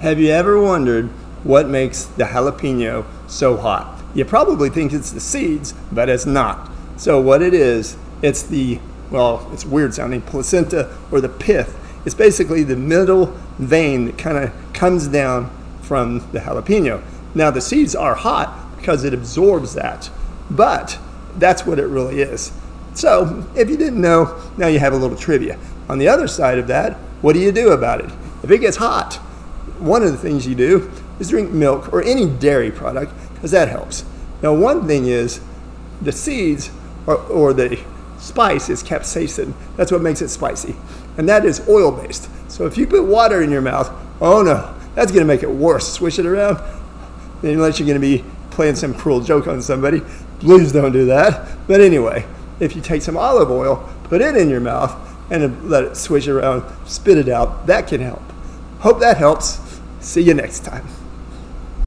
Have you ever wondered what makes the jalapeno so hot? You probably think it's the seeds, but it's not. So what it is, it's the, well, it's weird sounding, placenta or the pith. It's basically the middle vein that kind of comes down from the jalapeno. Now the seeds are hot because it absorbs that, but that's what it really is. So if you didn't know, now you have a little trivia. On the other side of that, what do you do about it? If it gets hot, one of the things you do is drink milk or any dairy product because that helps. Now, one thing is the seeds or, or the spice is capsaicin. That's what makes it spicy. And that is oil based. So if you put water in your mouth, oh no, that's going to make it worse. Swish it around, unless you're going to be playing some cruel joke on somebody. Please don't do that. But anyway, if you take some olive oil, put it in your mouth, and let it swish around, spit it out, that can help. Hope that helps. See you next time.